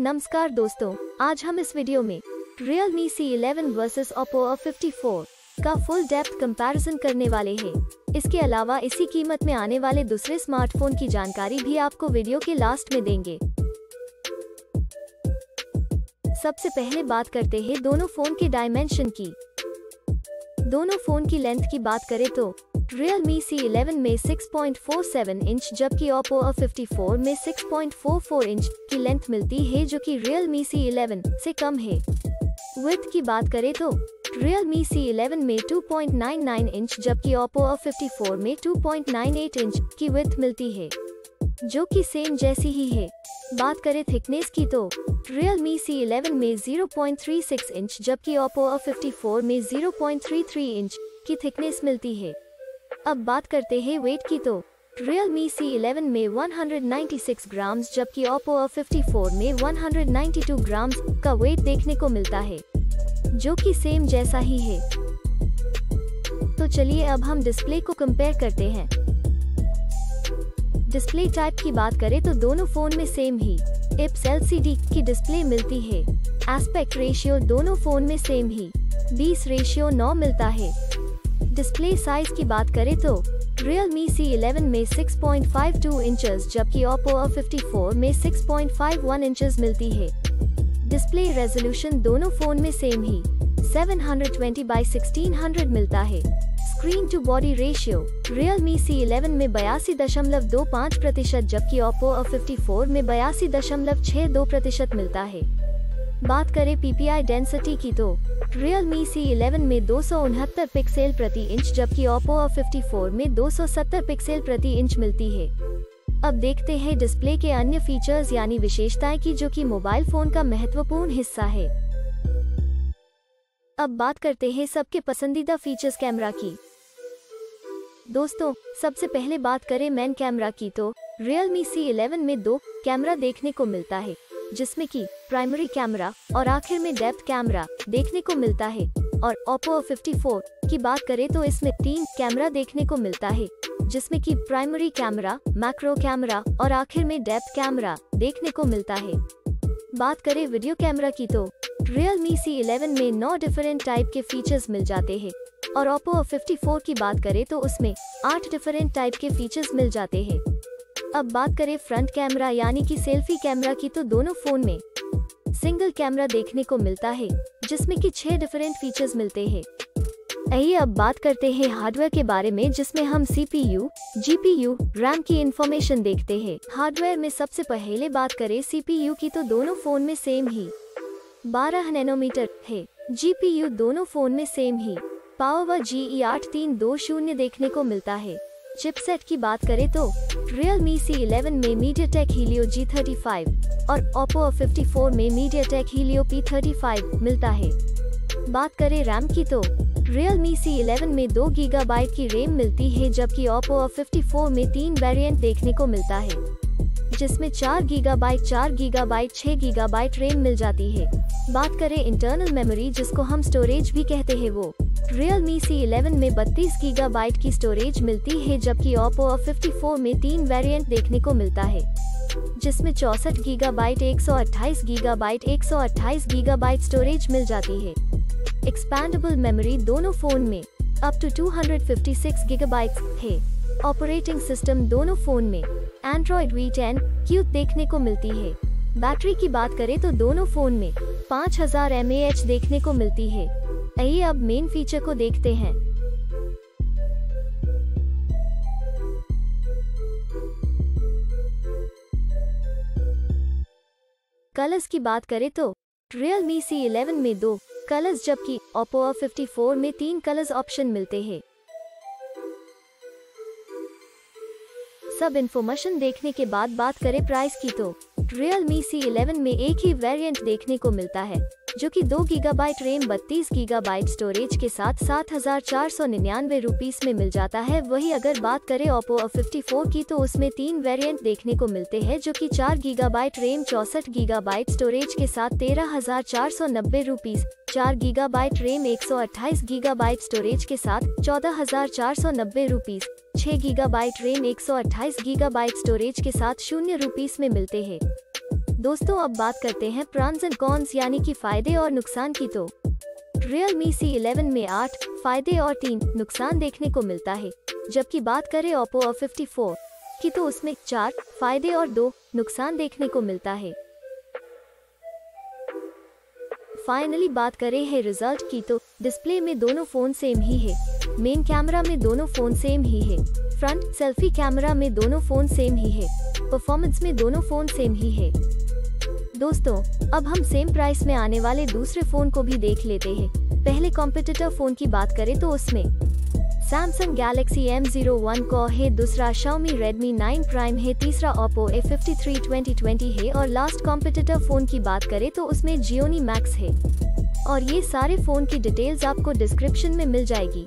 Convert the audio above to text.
नमस्कार दोस्तों, आज हम इस वीडियो में Realme C11 versus Oppo A54 का फुल डेप्थ कंपैरिजन करने वाले हैं। इसके अलावा इसी कीमत में आने वाले दूसरे स्मार्टफ़ोन की जानकारी भी आपको वीडियो के लास्ट में देंगे। सबसे पहले बात करते हैं दोनों फ़ोन के डायमेंशन की। दोनों फ़ोन की लेंथ की बात करें तो Realme C11 में 6.47 इंच जबकि Oppo A54 में 6.44 इंच की लेंथ मिलती है, जो कि Realme C11 से कम है। विथ की बात करें तो Realme C11 में 2.99 इंच जबकि Oppo A54 में 2.98 इंच की विथ मिलती है। जो कि सेम जैसी ही है। बात करें थिकनेस की तो Realme C11 में 0.36 इंच जबकि Oppo A54 में 0.33 इंच की थिकनेस मिलती है। अब बात करते हैं वेट की तो Realme C11 में 196 ग्राम जबकि Oppo A54 में 192 ग्राम का वेट देखने को मिलता है, जो कि सेम जैसा ही है। तो चलिए अब हम डिस्प्ले को कंपेयर करते हैं। डिस्प्ले टाइप की बात करें तो दोनों फ़ोन में सेम ही। इप्स एलसीडी की डिस्प्ले मिलती है। एस्पेक्ट रेशियो दोनों फ़ोन में सेम ही। 20 रेशियो 9 मिलता है। डिस्प्ले साइज़ की बात करें तो रियल मी सी इलेवन में 6.52 इंचेस जबकि Oppo A54 में 6.51 इंचेस मिलती है। डिस्प्ले रेजोल्यूशन दोनों फ़ोन में सेम ही। 720 बाई 1600 मिलता है। Screen to body ratio Realme C11 में बयासी दशमलव दो पाँच प्रतिशत, जबकि Oppo A54 में बयासी दशमलव छह दो प्रतिशत मिलता है। बात करें पीपीआई डेंसिटी की तो Realme C11 में दो सौ उनहत्तर पिक्सल प्रति इंच, जबकि Oppo A54 में 270 पिक्सल प्रति इंच मिलती है। अब देखते हैं डिस्प्ले के अन्य फीचर्स यानी विशेषताएँ की, जो कि मोबाइल फ़ोन का महत्वपूर्ण हिस्सा है। अब बात करते हैं सबके पसंदीदा फीचर्स कैमरा की। दोस्तों, सबसे पहले बात करें मैन कैमरा की तो Realme C11 में दो कैमरा देखने को मिलता है, जिसमें कि प्राइमरी कैमरा और आखिर में डेप्थ कैमरा देखने को मिलता है, और Oppo A54 की बात करें तो इसमें तीन कैमरा देखने को मिलता है, जिसमें कि प्राइमरी कैमरा मैक्रो कैमरा और आखिर में डेप्थ कैमरा देखने को मिलता है। बात करें वीडियो कैमरा की तो Realme C11 में नौ डिफरेंट टाइप के फीचर्स मिल जाते हैं। और Oppo A54 की बात करें तो उसमें आठ डिफरेंट टाइप के फीचर्स मिल जाते हैं। अब बात करें फ्रंट कैमरा यानी कि सेल्फी कैमरा की तो दोनों फ़ोन में सिंगल कैमरा देखने को मिलता है जिसमें कि छह डिफरेंट फीचर्स मिलते हैं। आइए अब बात करते हैं हार्डवेयर के बारे में जिसमें हम सीपीयू, जीपीयू, रैम की इंफॉर्मेशन देखते हैं। हार्डवेयर में सबसे पहले बात करें सीपीयू की तो दोनों फ़ोन में सेम ही। 12 नैनोमीटर है। जीपीयू दोनों फ़ोन में सेम ही। पावर जी ई आठ तीन दो शून्य देखने को मिलता है। चिपसेट की बात करें तो Realme C11 में MediaTek Helio G35 और Oppo A54 में MediaTek Helio P35 मिलता है। बात करें रैम की तो Realme C11 में दो गीगाबाइट की रैम मिलती है जबकि Oppo A54 में तीन वेरिएंट देखने को मिलता है। जिसमें चार गीगाबाइट चार गीगाबाइट छह गीगाबाइट रेम मिल जाती है। बात करें इंटरनल मेमोरी जिसको हम स्टोरेज भी कहते हैं वो। Realme C11 में 32 गीगाबाइट की स्टोरेज मिलती है, जबकि Oppo A54 में तीन वेरिएंट देखने को मिलता है। जिसमें चौसठ गीगाबाइट 128 गीगाबाइट 128 गीगाबाइट स्टोरेज मिल जाती है। एक्सपैंडेबल मेमोरी दोनों फ़ोन में अप टू 256 गीगाबाइट है। ऑपरेटिंग सिस्टम दोनों फ़ोन में एंड्रॉइड V10 क्यूट देखने को मिलती है। बैटरी की बात करें तो दोनों फ़ोन में 5000 हज़ार देखने को मिलती है। आइए अब मेन फीचर को देखते हैं। कलर्स की बात करें तो रियल Realme C11 में दो कलर्स जबकि Oppo A54 में तीन कलर्स ऑप्शन मिलते हैं। सब इन्फॉर्मेशन देखने के बाद बात करें प्राइस की तो Realme C11 में एक ही वेरिएंट देखने को मिलता है, जो कि दो रैम बत्तीस गीगाबाइट स्टोरेज के साथ सात हज़ार चार सौ निन्यानवे रूपीज में मिल जाता है। वही अगर बात करें ओप्पो A54 की तो उसमें तीन वेरिएंट देखने को मिलते हैं, जो कि चार गीगाबाइट रैम चौसठ गीगाबाइट स्टोरेज के साथ तेरह हज़ार चार सौ नब्बे रूपीज चार गीगाबाइट रैम एक सौ अट्ठाईस गीगाबाइट स्टोरेज के साथ चौदह हज़ार चार सौ नब्बे रूपीज छह गीगाबाइट रेम, एक सौ अट्ठाईस गीगाबाइट स्टोरेज के साथ शून्य रूपीज में मिलते हैं। दोस्तों, अब बात करते हैं प्रॉन्स एंड कॉन्स, यानी कि फ़ायदे और नुकसान की तो। Realme C11 में आठ, फ़ायदे और तीन, नुकसान देखने को मिलता है। जबकि बात करें Oppo A54 की तो उसमें चार, फ़ायदे और दो, नुकसान देखने को मिलता है। फाइनली बात करें है रिज़ल्ट की तो डिस्प्ले में दोनों फ़ोन सेम ही है। मेन कैमरा में दोनों फ़ोन सेम ही है. फ्रंट सेल्फी कैमरा में दोनों फ़ोन सेम ही है. परफॉर्मेंस में दोनों फ़ोन सेम ही है. दोस्तों, अब हम सेम प्राइस में आने वाले दूसरे फ़ोन को भी देख लेते हैं. पहले कॉम्पिटिटर फ़ोन की बात करें तो उसमें सैमसंग गैलेक्सी M01 को है, दूसरा Xiaomi Redmi 9 Prime है, तीसरा Oppo A53 2020 है और लास्ट कॉम्पिटिटर फ़ोन की बात करें तो उसमें Xiaomi Max है. और ये सारे फ़ोन की डिटेल्स आपको डिस्क्रिप्शन में मिल जाएगी.